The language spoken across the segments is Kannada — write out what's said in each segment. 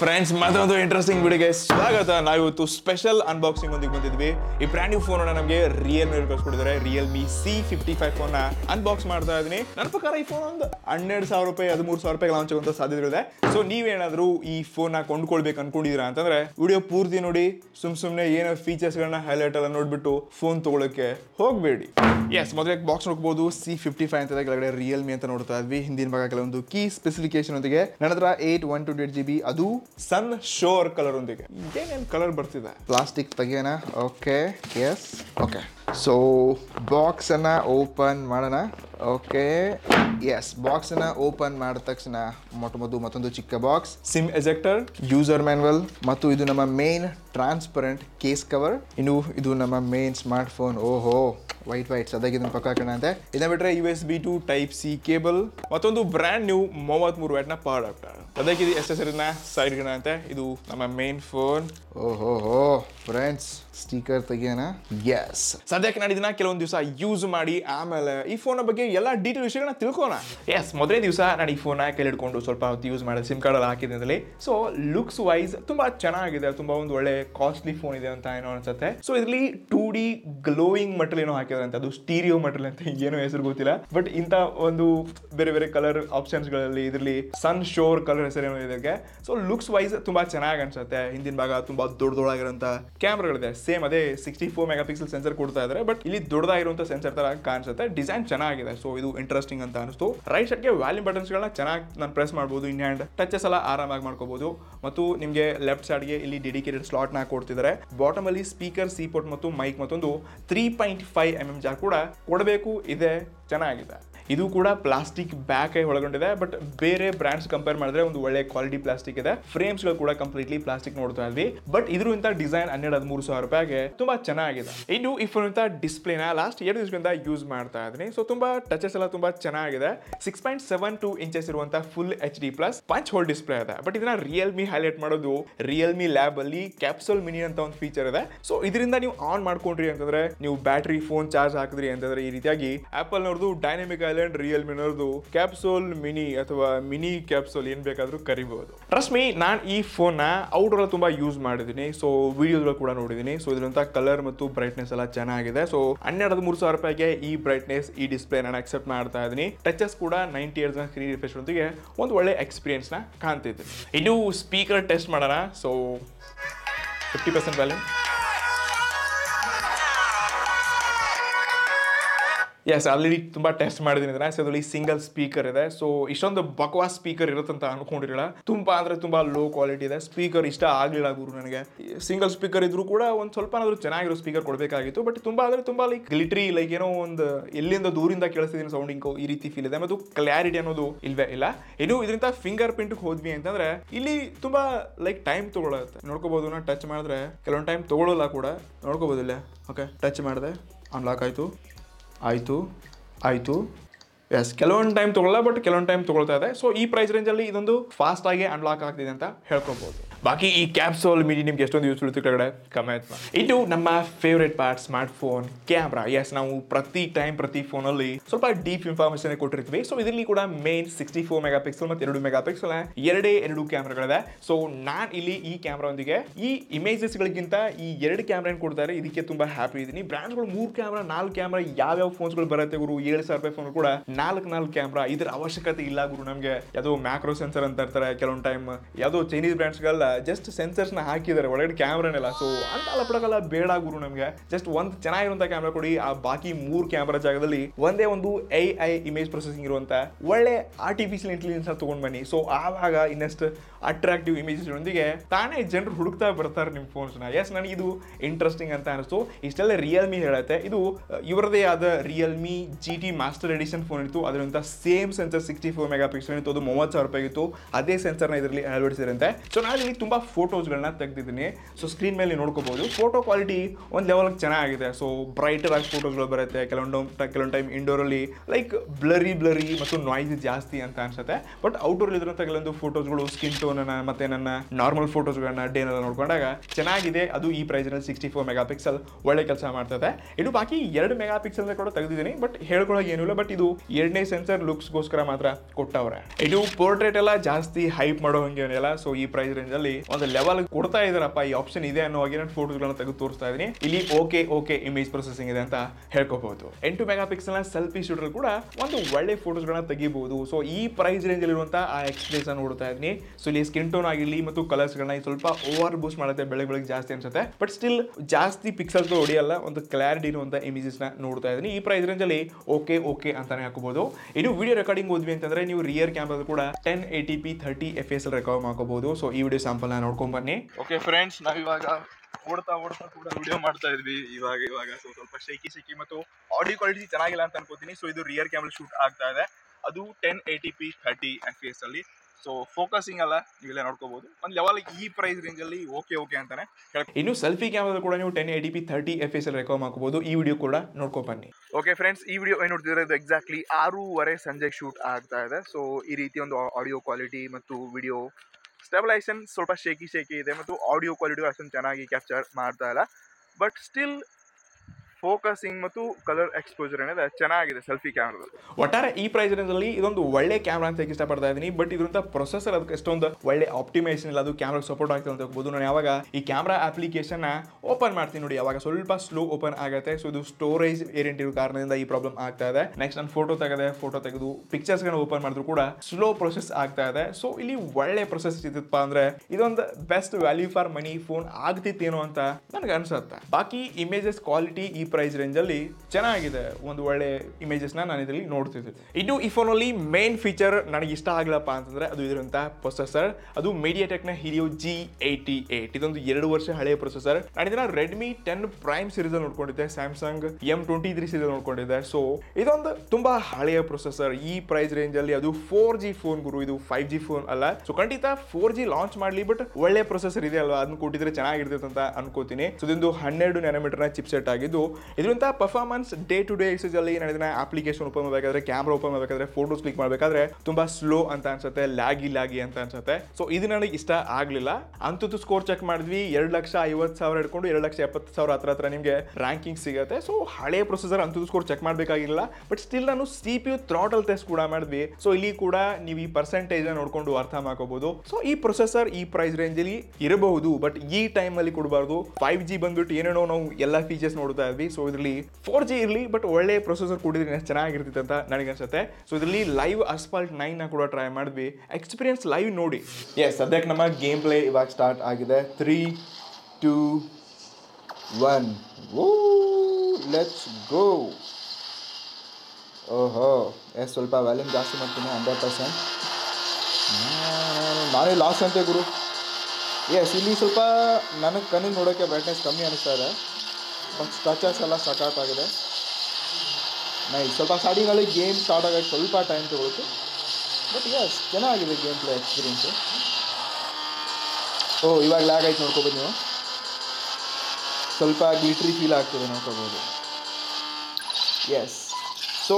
ಫ್ರೆಂಡ್ಸ್ ಮತ್ತೊಂದು ಇಂಟ್ರೆಸ್ಟಿಂಗ್ ವಿಡಿಯೋಗೆ ಸ್ವಾಗತ. ನಾವು ಇವತ್ತು ಸ್ಪೆಷಲ್ ಅನ್ಬಾಕ್ಸಿಂಗ್ ಒಂದಿಗೆ ಬಂದಿದ್ವಿ. ಈ ಬ್ರ್ಯಾಂಡ್ ನ್ಯೂ ಫೋನ್ ನಮಗೆ Realme ಕಳ್ಸಿಕೊಡಿದ್ದಾರೆ Realme C fifty five phone unbox ಮಾಡ್ತಾ ಇದೀನಿ ನನ್ನ ಪ್ರಕಾರ ಈ ಫೋನ್ ಒಂದು ಹನ್ನೆರಡು ಸಾವಿರ ರೂಪಾಯಿ, ಹದಿಮೂರು ಸಾವಿರ ರೂಪಾಯಿ ಲಾಂಚ್ ಆಗುವಂತ ಸಾಧ್ಯತೆಗಳಿದೆ ಸೊ ನೀವೇನಾದ್ರು ಈ ಫೋನ್ನ ಕೊಂಡ್ಕೊಳ್ಬೇಕು ಅನ್ಕೊಂಡಿದ್ದೀರಾ ಅಂತಂದ್ರೆ ವಿಡಿಯೋ ಪೂರ್ತಿ ನೋಡಿ. ಸುಮ್ ಸುಮ್ನೆ ಏನೋ ಫೀಚರ್ಸ್ ಗಳನ್ನ ಹೈಲೈಟ್ ಎಲ್ಲ ನೋಡ್ಬಿಟ್ಟು ಫೋನ್ ತಗೊಳಕ್ಕೆ ಹೋಗಬೇಡಿ. ಎಸ್ ಮೊದಲೇ ಬಾಕ್ಸ್ ನೋಡ್ಬೋದು ಸಿ ಫಿಫ್ಟಿ ಫೈವ್ ಅಂತ ಕೆಳಗಡೆ ರಿಯಲ್ಮಿ ಅಂತ ನೋಡ್ತಾ ಇದ್ವಿ. ಹಿಂದಿನ ಭಾಗ ಕೆಲವೊಂದು ಕೀ ಸ್ಪೆಸಿಫಿಕೇಶನ್ ಒಂದಿಗೆ. ನನ್ನ ಹತ್ರ eight one two eight G B ಅದು ಸನ್ ಶೋರ್ ಕಲರ್ ಒಂದಿಗೆ ಏನೇನು ಕಲರ್ ಬರ್ತಿದೆ? Plastic ತೆಗಿಯೋಣ. Okay yes okay so box ಅನ್ನ ಓಪನ್ ಮಾಡೋಣ. ಓಕೆ ಎಸ್ ಬಾಕ್ಸ್ ಅನ್ನ ಓಪನ್ ಮಾಡಿದ ತಕ್ಷಣ ಮೊಟ್ಟ ಮೊದಲು ಮತ್ತೊಂದು ಚಿಕ್ಕ box SIM ejector user manual ಮತ್ತು ಇದು ನಮ್ಮ ಮೇನ್ ಟ್ರಾನ್ಸ್ಪರೆಂಟ್ ಕೇಸ್ ಕವರ್ ಇನ್ನು ಇದು ನಮ್ಮ ಮೇನ್ ಸ್ಮಾರ್ಟ್ ಫೋನ್ ಓಹೋ ವೈಟ್ ವೈಟ್ ಅದಕ್ಕೆ ಇದನ್ನ ಪಕ್ಕ ಹಾಕೋಣ ಅಂತೆ. ಇದನ್ನ ಬಿಟ್ರೆ U S B to type C cable ಮತ್ತೊಂದು ಬ್ರ್ಯಾಂಡ್ ನ್ಯೂ ಮೂವತ್ತ್ ಮೂರು ವ್ಯಾಟ್ನ ಪವರ್ ಅಡಾಪ್ಟರ್ ಅದಕ್ಕೆ ಇದು ಎಸ್ಎಸರಿನ ಸೈಡ್ ಗಿಡ ಅಂತೆ. ಇದು ನಮ್ಮ ಮೇನ್ ಫೋನ್ ಓಹೋ ಹೋ ಫ್ರೆಂಡ್ಸ್ ಸ್ಟೀಕರ್ ತೆಗಿಯೋಣ. ಎಸ್ ಸದ್ಯಕ್ಕೆ ನಾನು ಇದನ್ನ ಕೆಲವೊಂದು ದಿವಸ ಯೂಸ್ ಮಾಡಿ ಆಮೇಲೆ ಈ ಫೋನ್ ಬಗ್ಗೆ ಎಲ್ಲ ಡೀಟೇಲ್ ವಿಷಯಗಳನ್ನ ತಿಳ್ಕೋಣ ಎಸ್ ಮೊದಲೇ ದಿವಸ ನಾನು ಈ ಫೋನ್ ಕೈಲಿ ಹಿಡ್ಕೊಂಡು ಸ್ವಲ್ಪ ಹೊತ್ತು ಯೂಸ್ ಮಾಡಿದೆ ಸಿಮ್ ಕಾರ್ಡ್ ಎಲ್ಲ ಹಾಕಿದ್ದಲ್ಲಿ ಸೊ ಲುಕ್ಸ್ ವೈಸ್ ತುಂಬಾ ಚೆನ್ನಾಗಿದೆ, ತುಂಬಾ ಒಂದು ಒಳ್ಳೆ ಕಾಸ್ಟ್ಲಿ ಫೋನ್ ಇದೆ ಅಂತ ಏನೋ ಅನ್ಸುತ್ತೆ. ಸೊ ಇದರಲ್ಲಿ ಟೂ ಡಿ ಗ್ಲೋಯಿಂಗ್ ಮಟಲ್ ಏನೋ ಹಾಕಿದ್ರೆ ಅಂತ ಅದು ಸ್ಟೀರಿಯೋ ಮಟಲ್ ಅಂತ ಏನೋ ಹೆಸರು ಗೊತ್ತಿಲ್ಲ. ಬಟ್ ಇಂಥ ಒಂದು ಬೇರೆ ಬೇರೆ ಕಲರ್ ಆಪ್ಷನ್ಸ್ಗಳಲ್ಲಿ ಇದರಲ್ಲಿ ಸನ್ ಶೋರ್ ಕಲರ್ ಹೆಸರೇನೋ ಇದಕ್ಕೆ ಸೊ ಲುಕ್ಸ್ ವೈಸ್ ತುಂಬಾ ಚೆನ್ನಾಗಿ ಅನ್ಸುತ್ತೆ. ಹಿಂದಿನ ಭಾಗ ತುಂಬಾ ದೊಡ್ಡ ದೊಡ್ಡಾಗಿರೋಂಥ ಕ್ಯಾಮ್ರಾಗಳಿದೆ ಸೇಮ್ ಅದೇ sixty four mega pixel sensor ಕೊಡ್ತಾ ಇದ್ದಾರೆ ಬಟ್ ಇಲ್ಲಿ ದೊಡ್ಡದಾಗಿರುವಂಥ ಸೆನ್ಸರ್ ತರ ಕಾಣಿಸುತ್ತೆ. ಡಿಸೈನ್ ಚೆನ್ನಾಗಿದೆ ಸೊ ಇದು ಇಂಟ್ರೆಸ್ಟಿಂಗ್ ಅಂತ ಅನಿಸ್ತು. ರೈಟ್ ಸೈಡ್ಗೆ ವ್ಯಾಲ್ಯೂಮ್ ಬಟನ್ಸ್ಗಳನ್ನ ಚೆನ್ನಾಗಿ ನಾನು ಪ್ರೆಸ್ ಮಾಡ್ಬೋದು ಇನ್ ಹ್ಯಾಂಡ್ ಟಚಸ್ ಎಲ್ಲ ಆರಾಮಾಗಿ ಮಾಡ್ಕೋಬಹುದು ಮತ್ತು ನಿಮಗೆ ಲೆಫ್ಟ್ ಸೈಡ್ಗೆ ಇಲ್ಲಿ ಡೆಡಿಕೇಟೆಡ್ ಸ್ಲಾಟ್ನ ಕೊಡ್ತಿದ್ದಾರೆ ಬಾಟಮ್ ಅಲ್ಲಿ ಸ್ಪೀಕರ್ ಸೀಪೋರ್ಟ್ ಮತ್ತು ಮೈಕ್ ಮತ್ತೊಂದು three point five M M ಕೂಡ ಕೊಡಬೇಕು. ಇದೆ, ಚೆನ್ನಾಗಿದೆ. ಇದು ಕೂಡ ಪ್ಲಾಸ್ಟಿಕ್ ಬ್ಯಾಕ್ ಒಳಗೊಂಡಿದೆ, ಬಟ್ ಬೇರೆ ಬ್ರ್ಯಾಂಡ್ಸ್ ಕಂಪೇರ್ ಮಾಡಿದ್ರೆ ಒಂದು ಒಳ್ಳೆ ಕ್ವಾಲಿಟಿ ಪ್ಲಾಸ್ಟಿಕ್ ಇದೆ. ಫ್ರೇಮ್ಸ್ಗಳು ಕೂಡ ಕಂಪ್ಲೀಟ್ಲಿ ಪ್ಲಾಸ್ಟಿಕ್ ನೋಡ್ತಾ ಇದ್ವಿ. ಬಟ್ ಇದ್ರಿಂದ ಡಿಸೈನ್ ಹನ್ನೆರಡು, ಹದಿಮೂರು ಸಾವಿರ ರೂಪಾಯಿಗೆ ತುಂಬಾ ಚೆನ್ನಾಗಿದೆ. ಇನ್ನು ಫೋನ್ ಡಿಸ್ಪ್ಲೇನ ಲಾಸ್ಟ್ ಎರಡು ದಿವಸದಿಂದ ಯೂಸ್ ಮಾಡ್ತಾ ಇದ್ದೀನಿ. ಸೊ ತುಂಬಾ ಟಚಸ್ ಎಲ್ಲ ತುಂಬಾ ಚೆನ್ನಾಗಿದೆ. Six point seven two inches ಇರುವಂತಹ full H D plus punch hole display ಇದೆ. ಬಟ್ ಇದನ್ನ ರಿಯಲ್ಮಿ ಹೈಲೈಟ್ ಮಾಡೋದು ರಿಯಲ್ಮಿ ಲ್ಯಾಬ್ ಅಲ್ಲಿ ಕ್ಯಾಪ್ಸೂಲ್ ಮಿನಿ ಅಂತ ಒಂದು ಫೀಚರ್ ಇದೆ. ಸೊ ಇದರಿಂದ ನೀವು ಆನ್ ಮಾಡ್ಕೊಂಡ್ರಿ ಅಂತಂದ್ರೆ, ನೀವು ಬ್ಯಾಟ್ರಿ ಫೋನ್ ಚಾರ್ಜ್ ಹಾಕಿದ್ರಿ ಅಂತಂದ್ರೆ ಈ ರೀತಿಯಾಗಿ ಆಪಲ್ ನೋಡ್ದು ಡೈನಾಮಿಕ್ ಐಲ್ಯಾಂಡ್ ರಿಯಲ್ ಮಿನರ್ದು ಕ್ಯಾಪ್ಸೋಲ್ ಮಿನಿ ಅಥವಾ ಮಿನಿ ಕ್ಯಾಪ್ಸೋಲ್ ಏನ್ ಬೇಕಾದ್ರೂ ಕರಿಬಹುದು ರಶ್ಮಿ ನಾನು ಈ ಫೋನ್ನ ನ ಔಟ್ಡೋರ್ ತುಂಬಾ ಯೂಸ್ ಮಾಡಿದ್ದೀನಿ ಸೊ ವಿಡಿಯೋಗಳು ಕೂಡ ನೋಡಿದ್ದೀನಿ ಸೊ ಇದರಂತ ಕಲರ್ ಮತ್ತು ಬ್ರೈಟ್ನೆಸ್ ಎಲ್ಲ ಚೆನ್ನಾಗಿದೆ. ಸೊ ಹನ್ನೆರಡು ಮೂರು ಸಾವಿರ ರೂಪಾಯಿಗೆ ಈ ಬ್ರೈಟ್ನೆಸ್ ಈ ಡಿಸ್ಪ್ಲೇ ನಾನು ಅಕ್ಸೆಪ್ಟ್ ಮಾಡ್ತಾ ಇದ್ದೀನಿ ಟಚಸ್ ಕೂಡ ನೈಂಟಿ ಇಯರ್ಸ್ ಸ್ಕ್ರೀನ್ ರಿಫ್ರೆಶ್ ಒಂದಿಗೆ ಒಂದು ಒಳ್ಳೆ ಎಕ್ಸ್ಪೀರಿಯನ್ಸ್ನ ಕಾಣ್ತಿದ್ದೀನಿ ಇನ್ನು ಸ್ಪೀಕರ್ ಟೆಸ್ಟ್ ಮಾಡೋಣ. So fifty percent value yes already ತುಂಬ ಟೆಸ್ಟ್ ಮಾಡಿದ್ದೀನಿ ಇದನ್ನ. ಸೊ ಅದರಲ್ಲಿ ಸಿಂಗಲ್ ಸ್ಪೀಕರ್ ಇದೆ. ಸೊ ಇಷ್ಟೊಂದು ಬಕವಾ ಸ್ಪೀಕರ್ ಇರುತ್ತಂತ ಅನ್ಕೊಂಡಿರಲ್ಲ. ತುಂಬಾ ಅಂದ್ರೆ ತುಂಬಾ ಲೋ ಕ್ವಾಲಿಟಿ ಇದೆ. ಸ್ಪೀಕರ್ ಇಷ್ಟ ಆಗಲಿಲ್ಲ ಗುರು ನನಗೆ. ಸಿಂಗಲ್ ಸ್ಪೀಕರ್ ಇದ್ರೂ ಕೂಡ ಒಂದು ಸ್ವಲ್ಪ ಏನಾದರೂ ಚೆನ್ನಾಗಿರೋ ಸ್ಪೀಕರ್ ಕೊಡಬೇಕಾಗಿತ್ತು. ಬಟ್ ತುಂಬಾ ಅಂದ್ರೆ ತುಂಬಾ ಲೈಕ್ ಗ್ಲಿಟ್ರಿ ಲೈಕ್ ಏನೋ ಒಂದು ಎಲ್ಲಿಂದ ದೂರಿಂದ ಕೇಳಿಸ್ತಿದ್ದೀನಿ ಸೌಂಡಿಂಗ್ ಈ ರೀತಿ ಫೀಲ್ ಇದೆ. ಮತ್ತು ಕ್ಲಾರಿಟಿ ಅನ್ನೋದು ಇಲ್ವೇ ಇಲ್ಲ. ಇನ್ನು ಇದರಿಂದ ಫಿಂಗರ್ ಪ್ರಿಂಟ್ ಹೋದ್ವಿ ಅಂತಂದ್ರೆ ಇಲ್ಲಿ ತುಂಬಾ ಲೈಕ್ ಟೈಮ್ ತಗೊಳ್ಳುತ್ತೆ ನೋಡ್ಕೋಬಹುದು ನಾ ಟಚ್ ಮಾಡಿದ್ರೆ ಕೆಲವೊಂದು ಟೈಮ್ ತಗೊಳ್ಳಲ್ಲ ಕೂಡ. ನೋಡ್ಕೋಬೋದಿಲ್ಲ ಓಕೆ ಟಚ್ ಮಾಡಿದೆ. ಅನ್ಲಾಕ್ ಆಯಿತು. ಆಯಿತು ಆಯಿತು. ಎಸ್ ಕೆಲವೊಂದು ಟೈಮ್ ತೊಗೊಳ್ಳಲ್ಲ ಬಟ್ ಕೆಲವೊಂದು ಟೈಮ್ ತೊಗೊಳ್ತಾ ಇದೆ. ಸೊ ಈ ಪ್ರೈಸ್ ರೇಂಜಲ್ಲಿ ಇದೊಂದು ಫಾಸ್ಟಾಗಿ ಅನ್ಲಾಕ್ ಆಗ್ತಿದೆ ಅಂತ ಹೇಳ್ಕೊಬೋದು ಬಾಕಿ ಈ ಕ್ಯಾಪ್ಸೋಲ್ ಮೀಡಿ ನಿಮ್ಗೆ ಎಷ್ಟೊಂದು ಯೂಸ್ ಬೀಳುತ್ತೆ ಕೆಳಗಡೆ? ಕಮೆಂಟ್ ಇದು ನಮ್ಮ favourite part smartphone camera yes ನಾವು ಪ್ರತಿ ಟೈಮ್ ಪ್ರತಿ ಫೋನಲ್ಲಿ ಸ್ವಲ್ಪ ಡೀಪ್ ಇನ್ಫಾರ್ಮೇಶನ್ ಕೊಟ್ಟಿರ್ತೀವಿ. ಸೊ ಇದರಲ್ಲಿ ಕೂಡ main sixty four mega pixel ಮತ್ತು ಎರಡು ಮೆಗಾ ಪಿಕ್ಸಲ್ ಎರಡೇ ಎರಡು ಕ್ಯಾಮ್ರಾಗಳಿದೆ ಸೊ ನಾನು ಇಲ್ಲಿ ಈ ಕ್ಯಾಮ್ರಾದೊಂದಿಗೆ ಈ ಇಮೇಜಸ್ಗಳಿಗಿಂತ ಈ ಎರಡು ಕ್ಯಾಮ್ರಾ ಕೊಡ್ತಾರೆ, ಇದಕ್ಕೆ ತುಂಬಾ ಹ್ಯಾಪಿ ಇದ್ದೀನಿ. ಬ್ರ್ಯಾಂಡ್ಗಳು ಮೂರು ಕ್ಯಾಮ್ರಾ ನಾಲ್ಕು ಕ್ಯಾಮ್ರಾ ಯಾವ್ಯಾವ ಫೋನ್ಸ್ಗಳು ಬರುತ್ತೆ ಗುರು? ಏಳು ಸಾವಿರ ರೂಪಾಯಿ ಫೋನ್ ಕೂಡ ನಾಲ್ಕು ನಾಲ್ಕು ಕ್ಯಾಮ್ರಾ ಇದರ ಅವಶ್ಯಕತೆ ಇಲ್ಲ ಗುರು ನಮಗೆ. ಯಾವುದೋ ಮ್ಯಾಕ್ರೋ ಸೆನ್ಸರ್ ಅಂತ ಇರ್ತಾರೆ, ಕೆಲವೊಂದು ಟೈಮ್ ಯಾವುದೋ ಚೈನೀಸ್ ಬ್ರ್ಯಾಂಡ್ಸ್ಗಳೆಲ್ಲ ಜಸ್ಟ್ ಸೆನ್ಸರ್ಸ್ನ ಹಾಕಿದ್ದಾರೆ, ಒಳಗಡೆ ಕ್ಯಾಮ್ರಾನೆಲ್ಲ ಸೊ ಅಂತ ಲಪಡಗಲ್ಲ ಬೇಡ ಗುರು ನಮಗೆ. ಜಸ್ಟ್ ಒಂದು ಚೆನ್ನಾಗಿರುವಂಥ ಕ್ಯಾಮ್ರಾ ಕೊಡಿ. ಆ ಬಾಕಿ ಮೂರು ಕ್ಯಾಮ್ರಾ ಜಾಗದಲ್ಲಿ ಒಂದೇ ಒಂದು ಐ ಐ ಇಮೇಜ್ ಪ್ರೊಸೆಸಿಂಗ್ ಇರುವಂಥ ಒಳ್ಳೆ ಆರ್ಟಿಫಿಷಿಯಲ್ ಇಂಟೆಲಿಜೆನ್ಸ್ ತಗೊಂಡ್ ಬನ್ನಿ. ಸೊ ಆವಾಗ ಇನ್ನಷ್ಟು ಅಟ್ರಾಕ್ಟಿವ್ ಇಮೇಜಸ್ ಒಂದಿಗೆ ತಾನೇ ಜನರು ಹುಡುಕ್ತಾ ಬರ್ತಾರೆ ನಿಮ್ಮ ಫೋನ್ಸ್ನ ಎಸ್ ನನಗೆ ಇದು ಇಂಟ್ರೆಸ್ಟಿಂಗ್ ಅಂತ ಅನಿಸ್ತು. ಇಷ್ಟೆಲ್ಲ ರಿಯಲ್ಮಿ ಹೇಳುತ್ತೆ. ಇದು ಇವರದೇ ಆದ Realme G T master edition phone ಇತ್ತು. ಅದರಂತ same sensor sixty four megapixel ಇತ್ತು. ಅದು ಮೂವತ್ತು ಸಾವಿರ ರೂಪಾಯಿ ಇತ್ತು. ಅದೇ ಸೆನ್ಸರ್ನ ಇದರಲ್ಲಿ ಅಳವಡಿಸಿರಂತೆ ಸೊ ನಾನು ತುಂಬಾ ಫೋಟೋಸ್ಗಳನ್ನ ತೆಗೆದಿದ್ದೀನಿ. ಸೊ ಸ್ಕ್ರೀನ್ ಮೇಲೆ ನೋಡ್ಕೋಬೋದು. ಫೋಟೋ ಕ್ವಾಲಿಟಿ ಒಂದು ಲೆವೆಲ್ಗೆ ಚೆನ್ನಾಗಿದೆ. ಸೊ ಬ್ರೈಟರ್ ಆಗಿ ಫೋಟೋಸ್ಗಳು ಬರುತ್ತೆ. ಕೆಲವೊಂದು ಕೆಲವೊಂದು ಟೈಮ್ ಇಂಡೋರಲ್ಲಿ ಲೈಕ್ ಬ್ಲರಿ ಬ್ಲರಿ ಮತ್ತು ನಾಯ್ಸ್ ಜಾಸ್ತಿ ಅಂತ ಅನ್ಸುತ್ತೆ. ಬಟ್ ಔಟ್ಡೋರ್ ಇದ್ರಂಥ ಕೆಲವೊಂದು ಫೋಟೋಸ್ಗಳು ಸ್ಕಿನ್ ಟೋನನ್ನು ಮತ್ತೆ ನನ್ನ ನಾರ್ಮಲ್ ಫೋಟೋಸ್ಗಳನ್ನ ಡೇನೆಲ್ಲ ನೋಡ್ಕೊಂಡಾಗ ಚೆನ್ನಾಗಿದೆ. ಅದು ಈ ಪ್ರೈಸ್ನಲ್ಲಿ ಸಿಕ್ಸ್ಟಿ ಫೋರ್ ಮೆಗಾ ಪಿಕ್ಸೆಲ್ ಒಳ್ಳೆ ಕೆಲಸ ಮಾಡ್ತದೆ. ಇದು ಬಾಕಿ ಎರಡು ಮೆಗಾ ಪಿಕ್ಸೆಲ್ ಕೂಡ ತೆಗೆದಿದ್ದೀನಿ. ಬಟ್ ಹೇಳ್ಕೊಳ್ಳೋಕೆ ಏನಿಲ್ಲ ಬಟ್ ಇದು ಎರಡನೇ ಸೆನ್ಸರ್ ಲುಕ್ಸ್ಗೋಸ್ಕರ ಮಾತ್ರ ಕೊಟ್ಟವ್ರೆ. ಇದು ಪೋರ್ಟ್ರೇಟ್ ಎಲ್ಲ ಜಾಸ್ತಿ ಹೈಪ್ ಮಾಡೋ ಹಂಗೆ ಸೊ ಈ ಪ್ರೈಸ್ ರೇಂಜ್ ಅಲ್ಲಿ ಒಂದು ಲೆವೆಲ್ ಕೊಡ್ತಾ ಇದಾರಪ್ಪ ಈ ಆಪ್ಷನ್ ಇದೆ ಅನ್ನೋ ಹಾಗೆ ನಾನು ಫೋಟೋಗಳನ್ನ ತೆಗೆದು ತೋರಿಸ್ತಾ ಇದೀನಿ ಇಲ್ಲಿ ಓಕೆ ಓಕೆ ಇಮೇಜ್ ಪ್ರೊಸೆಸಿಂಗ್ ಇದೆ ಅಂತ ಹೇಳ್ಕೋಬಹುದು. ಎಂಟು ಮೆಗಾ ಪಿಕ್ಸೆಲ್ ಸೆಲ್ಫಿ ಶೂಟರ್ ಕೂಡ ಒಂದು ಒಳ್ಳೆ ಫೋಟೋಸ್ಗಳನ್ನ ತೆಗಿಬಹುದು. ಸೊ ಈ ಪ್ರೈಸ್ ರೇಂಜ್ ಇರುವಂತಹ ಆ ಎಕ್ಸ್ಪ್ಲೇಸ್ ನೋಡ್ತಾ ಇದೀನಿ ಸೊ ಇಲ್ಲಿ ಸ್ಕಿನ್ ಟೋನ್ ಆಗಿರಲಿ ಮತ್ತು ಕಲರ್ಸ್ ಗಳನ್ನ ಸ್ವಲ್ಪ ಓವರ್ ಬೂಸ್ಟ್ ಮಾಡುತ್ತೆ ಬೆಳಗ್ಗೆ ಬೆಳಗ್ಗೆ ಜಾಸ್ತಿ ಅನ್ಸುತ್ತೆ. ಬಟ್ ಸ್ಟಿಲ್ ಜಾಸ್ತಿ ಪಿಕ್ಸೆಲ್ ಹೊಡಿಯಲ್ಲ, ಒಂದು ಕ್ಲಾರಿಟಿ ಇರುವಂತ ಇಮೇಜಸ್ನ ನೋಡ್ತಾ ಇದೀನಿ ಈ ಪ್ರೈಸ್ ರೇಂಜ್ ಅಲ್ಲಿ ಓಕೆ ಓಕೆ ಅಂತಾನೆ ಹಾಕಬಹುದು ಇದು ವಿಡಿಯೋ ರೆಕಾರ್ಡಿಂಗ್ ಹೋದ್ವಿ ಅಂತಂದ್ರೆ ನೀವು ರಿಯರ್ ಕ್ಯಾಮ್ರಾ ಕೂಡ ten eighty P thirty F S record ಮಾಡ್ಕೋಬಹುದು. ಸೊ ಈ ವಿಡಿಯೋ ನ ನೋಡ್ಕೊಂಡ್ ಬನ್ನಿ. ಓಕೆ ಫ್ರೆಂಡ್ಸ್ ನಾವು ಇವಾಗ ಓಡ್ತಾ ಓಡ್ತಾ ಕೂಡ ವಿಡಿಯೋ ಮಾಡ್ತಾ ಇದ್ವಿ. ಇವಾಗ ಇವಾಗ ಸೊ ಸ್ವಲ್ಪ ಶೈಕಿ ಶೈಕಿ ಮತ್ತು ಆಡಿಯೋ ಕ್ವಾಲಿಟಿ ಚೆನ್ನಾಗಿಲ್ಲ ಅಂತ ಅನ್ಕೋತೀನಿ. ಸೊ ಇದು ರಿಯರ್ ಕ್ಯಾಮ್ರಾ ಶೂಟ್ ಆಗ್ತಾ ಇದೆ. ಅದು ten eighty P thirty F S ಅಲ್ಲಿ. ಸೊ ಫೋಕಸಿಂಗ್ ಅಲ್ಲ ನೀವೆಲ್ಲ ನೋಡ್ಕೋಬಹುದು ಒಂದು ಲೆವೆಲ್ ಈ ಪ್ರೈಸ್ ರೇಂಜ್ ಅಲ್ಲಿ ಓಕೆ ಓಕೆ ಅಂತಾನೆ ಇನ್ನು ಸೆಲ್ಫಿ ಕ್ಯಾಮ್ರಾ ಕೂಡ ನೀವು ten eighty P thirty F S record ಮಾಡ್ಕೋಬಹುದು ಈ ವಿಡಿಯೋ ಕೂಡ ನೋಡ್ಕೊ ಬನ್ನಿ. ಓಕೆ ಫ್ರೆಂಡ್ಸ್ ಈ ವಿಡಿಯೋ ಏನು ನೋಡ್ತಿದ್ರೆ ಇದು ಎಕ್ಸಾಕ್ಟ್ಲಿ ಆರೂವರೆ ಸಂಜೆ ಶೂಟ್ ಆಗ್ತಾ ಇದೆ. ಸೊ ಈ ರೀತಿ ಒಂದು ಆಡಿಯೋ ಕ್ವಾಲಿಟಿ ಮತ್ತು ವಿಡಿಯೋ ಸ್ಟೆಬಲೈಸೇಷನ್ ಸ್ವಲ್ಪ ಶೇಕಿ ಶೇಕಿ ಇದೆ ಮತ್ತು ಆಡಿಯೋ ಕ್ವಾಲಿಟಿ ಅಷ್ಟೊಂದು ಚೆನ್ನಾಗಿ ಕ್ಯಾಪ್ಚರ್ ಮಾಡ್ತಾ ಇಲ್ಲ. ಬಟ್ ಸ್ಟಿಲ್ ಫೋಕಸಿಂಗ್ ಮತ್ತು ಕಲರ್ ಎಕ್ಸ್ಪೋಜರ್ ಏನಿದೆ ಚೆನ್ನಾಗಿದೆ ಸೆಲ್ಫಿ ಕ್ಯಾಮ್ರಾದಲ್ಲಿ. ಒಟ್ಟಾರೆ ಈ ಪ್ರೈಸ್ ರೇಂಜ್ ಅಲ್ಲಿ ಇದೊಂದು ಒಳ್ಳೆ ಕ್ಯಾಮ್ರಾ ಅಂತ ಇಷ್ಟ ಇಷ್ಟಪಡ್ತಾ ಇದ್ದೀನಿ, ಬಟ್ ಇದ್ರಂತ ಪ್ರೊಸೆಸರ್ ಅದಕ್ಕೆ ಎಷ್ಟೊಂದು ಒಳ್ಳೆ ಆಪ್ಟಿಮೈಸೇಷನ್ ಇಲ್ಲ, ಅದು ಕ್ಯಾಮ್ರಾ ಸಪೋರ್ಟ್ ಆಗ್ತದೆ ಅಂತ ಹೋಗ್ಬೋದು ನಾನು ಯಾವಾಗ ಈ ಕ್ಯಾಮ್ರಾ ಅಪ್ಲಿಕೇಶನ್ ಓಪನ್ ಮಾಡ್ತೀನಿ ನೋಡಿ, ಯಾವಾಗ ಸ್ವಲ್ಪ ಸ್ಲೋ ಓಪನ್ ಆಗುತ್ತೆ. ಸೊ ಇದು ಸ್ಟೋರೇಜ್ ಏರೆಂಟ್ ಇರೋ ಕಾರಣದಿಂದ ಈ ಪ್ರಾಬ್ಲಮ್ ಆಗ್ತಾ ಇದೆ. ನೆಕ್ಸ್ಟ್ ನಾನು ಫೋಟೋ ತೆಗೆದೆ ಫೋಟೋ ತೆಗೆದು ಪಿಕ್ಚರ್ಸ್ ಓಪನ್ ಮಾಡಿದ್ರು ಕೂಡ ಸ್ಲೋ ಪ್ರೊಸೆಸ್ ಆಗ್ತಾ ಇದೆ. ಸೊ ಇಲ್ಲಿ ಒಳ್ಳೆ ಪ್ರೊಸೆಸ್ ಇತ್ತಪ್ಪ ಅಂದ್ರೆ ಇದೊಂದು best value for money phone ಆಗ್ತಿತ್ತೇನೋ ಅಂತ ನನಗೆ ಅನ್ಸುತ್ತೆ. ಬಾಕಿ ಇಮೇಜಸ್ ಕ್ವಾಲಿಟಿ ಈ ಪ್ರೈಸ್ ರೇಂಜ್ ಅಲ್ಲಿ ಚೆನ್ನಾಗಿದೆ ಒಂದು ಒಳ್ಳೆ ಇಮೇಜಸ್ನ ನಾನು ಇದರಲ್ಲಿ ನೋಡ್ತಿದ್ದೆ. ಇನ್ನು ಈ ಫೋನ್ ಅಲ್ಲಿ ಮೇನ್ ಫೀಚರ್ ನನಗೆ ಇಷ್ಟ ಆಗ್ಲಪ್ಪ ಅಂತಂದ್ರೆ ಅದು ಇದರಂಥ ಪ್ರೊಸೆಸರ್ ಅದು ಮೀಡಿಯಾಟೆಕ್ನ ಹಿರಿಯೋ ಜಿ ಏಯ್ಟಿ ಏಯ್ಟ್ ಇದೊಂದು ಎರಡು ವರ್ಷ ಹಳೆಯ ಪ್ರೊಸೆಸರ್ ನಾನು ಇದನ್ನ Redmi ten prime series ನೋಡ್ಕೊಂಡಿದ್ದೆ Samsung M twenty three series ನೋಡ್ಕೊಂಡಿದ್ದೆ. So ಇದೊಂದು ತುಂಬಾ ಹಳೆಯ ಪ್ರೊಸೆಸರ್ ಈ ಪ್ರೈಸ್ ರೇಂಜ್ ಅಲ್ಲಿ ಅದು ಫೋರ್ ಜಿ ಫೋನ್ ಗುರು, ಇದು ಫೈವ್ ಜಿ ಫೋನ್ ಅಲ್ಲ. ಸೊ ಖಂಡಿತ ಫೋರ್ ಜಿ ಲಾಂಚ್ ಮಾಡ್ಲಿ ಬಟ್ ಒಳ್ಳೆ ಪ್ರೊಸೆಸರ್ ಇದೆ ಅಲ್ವಾ? ಅದನ್ನ ಕೊಟ್ಟಿದ್ರೆ ಚೆನ್ನಾಗಿರ್ತೈತೆ ಅಂತ ಅನ್ಕೋತೀನಿ. ಸೊ ಇದೊಂದು ಹನ್ನೆರಡು ನ್ಯಾನೋಮೀಟರ್ನ ಚಿಪ್ಸೆಟ್ ಚಿಪ್ ಸೆಟ್ ಆಗಿದ್ದು ಇದರಿಂದ performance day to day usage ಅಲ್ಲಿ ನಾನು ಅಪ್ಲಿಕೇಶನ್ ಓಪನ್ ಮಾಡಬೇಕಾದ್ರೆ ಕ್ಯಾಮ್ರಾ ಓಪನ್ ಮಾಡಬೇಕಾದ್ರೆ ಫೋಟೋಸ್ ಕ್ಲಿಕ್ ಮಾಡಬೇಕಾದ್ರೆ ತುಂಬಾ ಸ್ಲೋ ಅಂತ ಅನ್ಸುತ್ತೆ ಲ್ಯಾಗಿ ಲ್ಯಾಗಿ ಅಂತ ಅನ್ಸುತ್ತೆ. ಸೊ ಇದು ನನಗೆ ಇಷ್ಟ ಆಗಲಿಲ್ಲ. ಅಂತೂ ಸ್ಕೋರ್ ಚೆಕ್ ಮಾಡಿದ್ವಿ. ಎರಡು ಲಕ್ಷ ಐವತ್ತು ಸಾವಿರ ಹಿಡ್ಕೊಂಡು ಎರಡು ಲಕ್ಷ ಎಪ್ಪತ್ತು ಸಾವಿರ ಹತ್ರ ಹತ್ರ ನಿಮಗೆ ರ್ಯಾಂಕಿಂಗ್ ಸಿಗುತ್ತೆ. ಸೊ ಹಳೆ ಪ್ರೊಸೆಸರ್ ಅಂತೂ ಸ್ಕೋರ್ ಚೆಕ್ ಮಾಡಬೇಕಾಗಿಲ್ಲ. ಬಟ್ ಸ್ಟಿಲ್ ನಾನು C P U throttle test ಕೂಡ ಮಾಡಿದ್ವಿ. ಸೊ ಇಲ್ಲಿ ಕೂಡ ನೀವು ಈ ಪರ್ಸೆಂಟೇಜ್ ನೋಡ್ಕೊಂಡು ಅರ್ಥ ಮಾಡ್ಕೋಬಹುದು ಸೊ ಈ ಪ್ರೊಸೆಸರ್ ಈ ಪ್ರೈಸ್ ರೇಂಜ್ ಅಲ್ಲಿ ಇರಬಹುದು. ಬಟ್ ಈ ಟೈಮ್ ಅಲ್ಲಿ ಕೊಡಬಾರ್ದು. ಫೈವ್ ಜಿ ಬಂದ್ಬಿಟ್ಟು ಏನೇನೋ ನಾವು ಎಲ್ಲ ಫೀಚರ್ಸ್ ನೋಡ್ತಾ ಇದ್ವಿ. ಸೊ ಇದರಲ್ಲಿ ಫೋರ್ ಜಿ ಇರಲಿ ಬಟ್ ಒಳ್ಳೆ ಪ್ರೊಸೆಸರ್ ಕೂಡಿದ್ರೆ ಚೆನ್ನಾಗಿರ್ತಿತ್ತು ಅಂತ ನನಗೆ ಅನ್ಸುತ್ತೆ ಸೊ ಇದರಲ್ಲಿ ಲೈವ್ ಅಸ್ಪಾಲ್ಟ್ನ ಕೂಡ ಟ್ರೈ ಮಾಡಿದ್ವಿ. ಎಕ್ಸ್ಪೀರಿಯನ್ಸ್ ಲೈವ್ ನೋಡಿ. ಎಸ್ ಸದ್ಯಕ್ಕೆ ನಮ್ಮ ಗೇಮ್ ಪ್ಲೇ ಇವಾಗ ಸ್ಟಾರ್ಟ್ ಆಗಿದೆ. Three two one oh let's go ಓಹೋ, ಎಸ್, ಸ್ವಲ್ಪ ವ್ಯಾಲ್ಯೂಮ್ ಜಾಸ್ತಿ ಮಾಡ್ತೀನಿ ಹಂಡ್ರೆಡ್ ಪರ್ಸೆಂಟ್ ನಾನೇ ಲಾಸ್ ಅಂತೆ ಗುರು. ಎಸ್ ಇಲ್ಲಿ ಸ್ವಲ್ಪ ನನಗೆ ಕಣ್ಣಿಗೆ ನೋಡೋಕ್ಕೆ ಬ್ರೈಟ್ನೆಸ್ ಕಮ್ಮಿ ಅನಿಸ್ತಾ ಇದೆ. ಬಟ್ ಸ್ಟಚಸ್ ಎಲ್ಲ ಆಗಿದೆ. ನೈ ಸ್ವಲ್ಪ ಸ್ಟಾರ್ಟಿಂಗಲ್ಲಿ ಗೇಮ್ ಸ್ಟಾರ್ಟ್ ಆಗೋಕ್ಕೆ ಸ್ವಲ್ಪ ಟೈಮ್ ತೊಗೊಳುತ್ತೆ. ಬಟ್ ಎಸ್ ಚೆನ್ನಾಗಿದೆ ಗೇಮ್ ಪ್ಲೇ ಎಕ್ಸ್ಪೀರಿಯನ್ಸು ಓ, ಇವಾಗ ಲ್ಯಾಗ್ ಆಯ್ತು ನೋಡ್ಕೋಬೋದು ನೀವು. ಸ್ವಲ್ಪ ಗ್ಲಿಟ್ರಿ ಫೀಲ್ ಆಗ್ತದೆ ನೋಡ್ಕೋಬೋದು. ಎಸ್ ಸೊ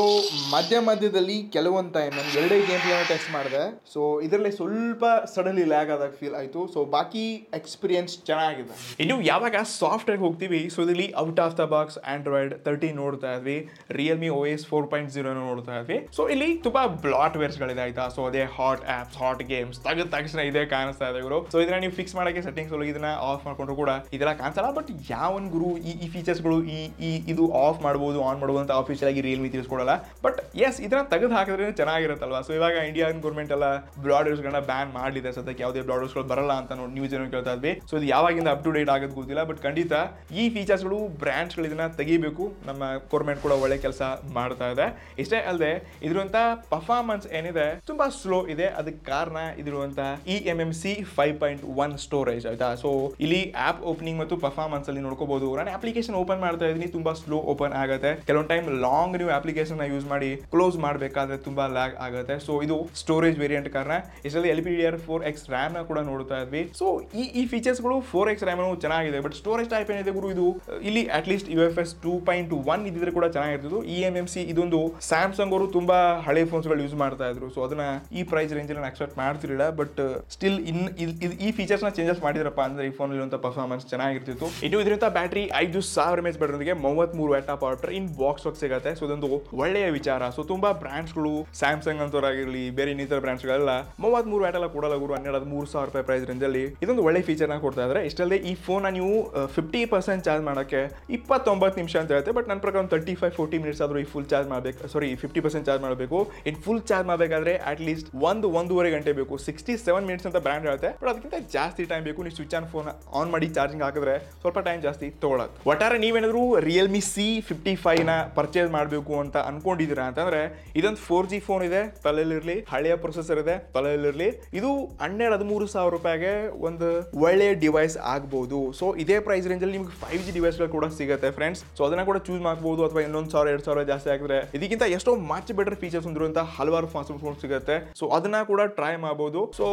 ಮಧ್ಯ ಮಧ್ಯದಲ್ಲಿ ಕೆಲವೊಂದು ಟೈಮ್ ನಾನು ಎರಡೇ ಗೇಮ್ ಪ್ಲೇನ ಟೆಸ್ಟ್ ಮಾಡಿದೆ. ಸೊ ಇದರಲ್ಲಿ ಸ್ವಲ್ಪ ಸಡನ್ಲಿ ಲ್ಯಾಗ್ ಆದಾಗ ಫೀಲ್ ಆಯಿತು. ಸೊ ಬಾಕಿ ಎಕ್ಸ್ಪೀರಿಯನ್ಸ್ ಚೆನ್ನಾಗಿದೆ. ಇನ್ನು ಯಾವಾಗ ಸಾಫ್ಟ್ವೇರ್ ಹೋಗ್ತೀವಿ? ಸೊ ಇದರಲ್ಲಿ out of the box Android thirty ನೋಡ್ತಾ ಇದ್ವಿ. Realme O S four point zero ನೋಡ್ತಾ ಇದ್ವಿ. ಸೊ ಇಲ್ಲಿ ತುಂಬಾ ಬ್ಲಾಟ್ ವೇರ್ಸ್ಗಳಿದೆ ಆಯ್ತಾ? ಸೊ ಅದೇ ಹಾಟ್ ಆ್ಯಪ್ಸ್ ಹಾಟ್ ಗೇಮ್ಸ್ ತಗದ ತಕ್ಷಣ ಇದೇ ಕಾಣಿಸ್ತಾ ಇದೆ ಗುರು ಸೊ ಇದನ್ನ ನೀವು ಫಿಕ್ಸ್ ಮಾಡೋಕ್ಕೆ ಸೆಟ್ಟಿಂಗ್ಸ್ ಇದನ್ನ ಆಫ್ ಮಾಡ್ಕೊಂಡ್ರು ಕೂಡ ಇದೆಲ್ಲ ಕಾಣಿಸಲ್ಲ. ಬಟ್ ಯಾವನ್ ಗುರು ಈ ಈ ಫೀಚರ್ಸ್ಗಳು ಈ ಈ, ಇದು ಆಫ್ ಮಾಡ್ಬೋದು ಆನ್ ಮಾಡ್ಬೋದು ಅಂತ ಆಫೀಷಿಯಲ್ ಆಗಿ ರಿಯಲ್ಮಿ ತಿಳಿಸ್ಕೊಡಲ್ಲ ಬಟ್ ಎಸ್ ಇದನ್ನ ತೆಗೆದು ಹಾಕಿದ್ರೆ ಚೆನ್ನಾಗಿರುತ್ತಲ್ವಾ? ಸೊ ಇವಾಗ ಇಂಡಿಯನ್ ಗೌರ್ಮೆಂಟ್ ಎಲ್ಲ ಬ್ರಾಡರ್ಸ್ಗಳನ್ನ ಬ್ಯಾನ್ ಮಾಡಿದೆ ಸದ್ಯಕ್ಕೆ ಯಾವುದೇ ಬ್ಲಾಡರ್ಸ್ಗಳು ಬರಲ್ಲ ಅಂತ ನೋಡಿ ನ್ಯೂಸ್ ಏನೋ ಕೇಳ್ತಾ ಇದ್ವಿ. ಸೊ ಇದು ಯಾವಾಗಿಂದ ಅಪ್ ಟು ಡೇಟ್ ಆಗೋದು ಗೊತ್ತಿಲ್ಲ. ಬಟ್ ಖಂಡಿತ ಈ ಫೀಚರ್ಸ್ಗಳು ಬ್ರ್ಯಾಂಚ್ಗಳು ಇದನ್ನ ತೆಗಿಬೇಕು. ನಮ್ಮ ಗೌರ್ಮೆಂಟ್ ಕೂಡ ಒಳ್ಳೆ ಕೆಲಸ ಮಾಡ್ತಾ ಇದೆ. ಇಷ್ಟೇ ಅಲ್ಲದೆ ಇದ್ರಂತ ಪರ್ಫಾರ್ಮೆನ್ಸ್ ಏನಿದೆ, ತುಂಬಾ ಸ್ಲೋ ಇದೆ. ಅದಕ್ಕೆ ಕಾರಣ ಇದಿರುವಂತ E M M C five point one storage ಆಯ್ತಾ? ಸೊ ಇಲ್ಲಿ ಆಪ್ ಓಪನಿಂಗ್ ಮತ್ತು ಪರ್ಫಾರ್ಮೆನ್ಸ್ ಅಲ್ಲಿ ನೋಡ್ಕೋಬಹುದು ನಾನು ಅಪ್ಲಿಕೇಶನ್ ಓಪನ್ ಮಾಡ್ತಾ ಇದ್ದೀನಿ. ತುಂಬಾ ಸ್ಲೋ ಓಪನ್ ಆಗುತ್ತೆ. ಕೆಲವೊಂದು ಟೈಮ್ ಲಾಂಗ್ ನೀವು ಅಪ್ಲಿಕೇಶನ್ ಅಪ್ಲಿಕೇಶನ್ ಯೂಸ್ ಮಾಡಿ ಕ್ಲೋಸ್ ಮಾಡಬೇಕಾದ್ರೆ ತುಂಬಾ ಲ್ಯಾಗ್ ಆಗುತ್ತೆ. ಸೊ ಇದು ಸ್ಟೋರೇಜ್ ವೇರಿಯಂಟ್ ಕಾರಣ. ಇದರಲ್ಲಿ L P D R four X ರ್ಯಾಮ್ನ ಕೂಡ ನೋಡ್ತಾ ಇದ್ವಿ. ಸೊ ಈ ಈ ಫೀಚರ್ಸ್ಗಳು ಫೋರ್ ಎಕ್ಸ್ ರ್ಯಾಮ್ ಚೆನ್ನಾಗಿದೆ. ಬಟ್ ಸ್ಟೋರೇಜ್ ಟೈಪ್ ಏನಿದೆ ಗುರು ಇದು? ಇಲ್ಲಿ at least U F S two point one ಇದ್ದಿದ್ರೆ ಕೂಡ ಚೆನ್ನಾಗಿರ್ತಿತ್ತು. ಇ ಎಂ ಎಂ ಸಿ ಇದೊಂದು ಸ್ಯಾಮ್ಸಂಗ್ ಅವರು ತುಂಬಾ ಹಳೆ ಫೋನ್ಸ್ಗಳು ಯೂಸ್ ಮಾಡ್ತಾ ಇದ್ರು. ಸೊ ಅದನ್ನ ಈ ಪ್ರೈಸ್ ರೇಂಜ್ ನಾನು ಎಕ್ಸ್ಪೆಕ್ಟ್ ಮಾಡ್ತಿರಲಿಲ್ಲ. ಬಟ್ ಸ್ಟಿಲ್ ಇನ್, ಇದ್- ಇದ್- ಈ ಫೀಚರ್ಸ್ನ ಚೇಂಜಸ್ ಮಾಡಿದ್ರಪ್ಪ ಅಂದ್ರೆ ಈ ಫೋನ್ ಇರುವಂತ ಪರ್ಫಾರ್ಮೆನ್ಸ್ ಚೆನ್ನಾಗಿರ್ತಿತ್ತು. ಇನ್ನು ಇದರಿಂದ ಬ್ಯಾಟ್ರಿ ಐದು ಸಾವಿರ ಎಂ ಎಚ್ ಬ್ಯಾಟ್ರಿಗೆ ಮೂವತ್ತ್ ಮೂರು watt power in box box ಸಿಗುತ್ತೆ. ಸೊ ಇದೊಂದು ಒಳ್ಳೆಯ ವಿಚಾರ. ಸೊ ತುಂಬಾ ಬ್ರಾಂಡ್ಸ್ಗಳು ಸ್ಯಾಮ್ಸಂಗ್ ಅಂತವರಾಗಿರಲಿ ಬೇರೆ ಇನ್ನಿತರ ಬ್ರಾಂಡ್ಸ್ಗಳೆಲ್ಲ ಮೂವತ್ತ್ ಮೂರು ವ್ಯಾಟ್ ಎಲ್ಲ ಕೊಡಲ್ಲ ಗುರು ಹನ್ನೆರಡು ಮೂರು ಸಾವಿರ ರೂಪಾಯಿ ಪ್ರೈಸ್ ರೇಂಜಲ್ಲಿ ಇದೊಂದು ಒಳ್ಳೆ ಫೀಚರ್ನ ಕೊಡ್ತಾ ಇದ್ದಾರೆ ಇಷ್ಟಲ್ಲದೆ ಈ ಫೋನ್ ನೀವು ಫಿಫ್ಟಿ ಪರ್ಸೆಂಟ್ ಚಾರ್ಜ್ ಮಾಡೋಕ್ಕೆ ಇಪ್ಪತ್ತೊಂಬತ್ತು ನಿಮಿಷ ಅಂತ ಹೇಳುತ್ತೆ ಬಟ್ ನನ್ನ ಪ್ರಕಾರ ಒಂದು ತರ್ಟಿ ಫೈವ್ ಫೋರ್ಟಿ ಮಿನಿಟ್ಸ್ ಆದರೂ ಈ ಫುಲ್ ಚಾರ್ಜ್ ಮಾಡಬೇಕು ಸಾರಿ ಫಿಫ್ಟಿ ಪರ್ಸೆಂಟ್ ಚಾರ್ಜ್ ಮಾಡಬೇಕು. ಇನ್ ಫುಲ್ ಚಾರ್ಜ್ ಮಾಡಬೇಕಾದ್ರೆ ಅಟ್ ಲೀಸ್ಟ್ ಒಂದು, ಒಂದೂವರೆ ಗಂಟೆ ಬೇಕು. ಸಿಕ್ಸ್ಟಿ ಸೆವೆನ್ ಮಿನಿಟ್ಸ್ ಅಂತ ಬ್ರ್ಯಾಂಡ್ ಹೇಳುತ್ತೆ ಬಟ್ ಅದಕ್ಕಿಂತ ಜಾಸ್ತಿ ಟೈಮ್ ಬೇಕು. ನೀವು ಸ್ವಿಚ್ ಆನ್ ಫೋನ್ ಆನ್ ಮಾಡಿ ಚಾರ್ಜಿಂಗ್ ಹಾಕಿದ್ರೆ ಸ್ವಲ್ಪ ಟೈಮ್ ಜಾಸ್ತಿ ತೊಗೊಳತ್ತೆ. ಒಟ್ಟಾರೆ ನೀವೇನಾದರೂ ರಿಯಲ್ಮಿ ಸಿ ಫಿಫ್ಟಿ ಫೈವ್ನ ಪರ್ಚೇಸ್ ಮಾಡಬೇಕು ಅಂತ ಅನ್ಕೊಂಡಿದ್ದೀರಾ ಅಂತಂದ್ರೆ, ಇದೊಂದು ಫೋರ್ ಜಿ ಫೋನ್ ಇದೆ, ತಲೆಯಲ್ಲಿರಲಿ, ಹಳೆಯ ಪ್ರೊಸೆಸರ್ ಇದೆ, ತಲೆಯಲ್ಲಿರಲಿ. ಇದು ಹನ್ನೆರಡು, ಹದಿಮೂರು ಸಾವಿರ ರೂಪಾಯಿಗೆ ಒಂದು ಒಳ್ಳೆಯ ಡಿವೈಸ್ ಆಗ್ಬೋದು. ಸೊ ಇದೇ ಪ್ರೈಸ್ ರೇಂಜಲ್ಲಿ ನಿಮ್ಗೆ ಫೈವ್ ಜಿ ಡಿವೈಸ್ಗಳು ಕೂಡ ಸಿಗುತ್ತೆ ಫ್ರೆಂಡ್ಸ್ ಸೊ ಅದನ್ನ ಕೂಡ ಚೂಸ್ ಮಾಡ್ಬೋದು ಅಥವಾ ಇನ್ನೊಂದು ಸಾವಿರ, ಎರಡು ಸಾವಿರ ಜಾಸ್ತಿ ಆಗಿದ್ರೆ. ಇದಕ್ಕಿಂತ ಎಷ್ಟೋ ಮಚ್ ಬೆಟರ್ ಫೀಚರ್ಸ್ ಹೊಂದಿರುವಂತಹ ಹಲವಾರು ಫಾಸ್ಟ್ ಫೋನ್ ಸಿಗುತ್ತೆ. ಸೊ ಅದನ್ನ ಕೂಡ ಟ್ರೈ ಮಾಡಬಹುದು ಸೊ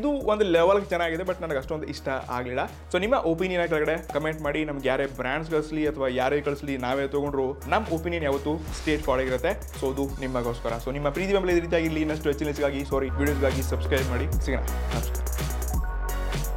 ಇದು ಒಂದು ಲೆವೆಲ್ ಚೆನ್ನಾಗಿದೆ ಬಟ್ ನನಗೆ ಅಷ್ಟೊಂದು ಇಷ್ಟ ಆಗಲಿಲ್ಲ. ಸೊ ನಿಮ್ಮ ಒಪಿನಿಯನ್ ಕೆಳಗಡೆ ಕಮೆಂಟ್ ಮಾಡಿ. ನಮ್ಗೆ ಯಾರೇ ಬ್ರ್ಯಾಂಡ್ಸ್ ಕಳಿಸ್ಲಿ ಅಥವಾ ಯಾರೇ ಕಳಿಸ್ಲಿ ನಾವೇ ತಗೊಂಡ್ರು ನಮ್ಮ ಒಪಿನಿಯನ್ ಯಾವತ್ತು ಸ್ಟೇಟ್ ಫಾರ್ಡ್ ಆಗಿರುತ್ತೆ. ಸೊ ಅದು ನಿಮಗೋಸ್ಕರ. ಸೊ ನಿಮ್ಮ ಪ್ರೀತಿ ಬೆಂಬಲ ಈ ರೀತಿಯಾಗಿ ಇನ್ನಷ್ಟು ಹೆಚ್ಚಿನ ಹೆಚ್ಚಿಗಾಗಿ ಸಾರಿ ವೀಡಿಯೋಸ್ಗಾಗಿ ಸಬ್ಸ್ಕ್ರೈಬ್ ಮಾಡಿ. ಸಿಗೋಣ. ನಮಸ್ಕಾರ.